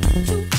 You.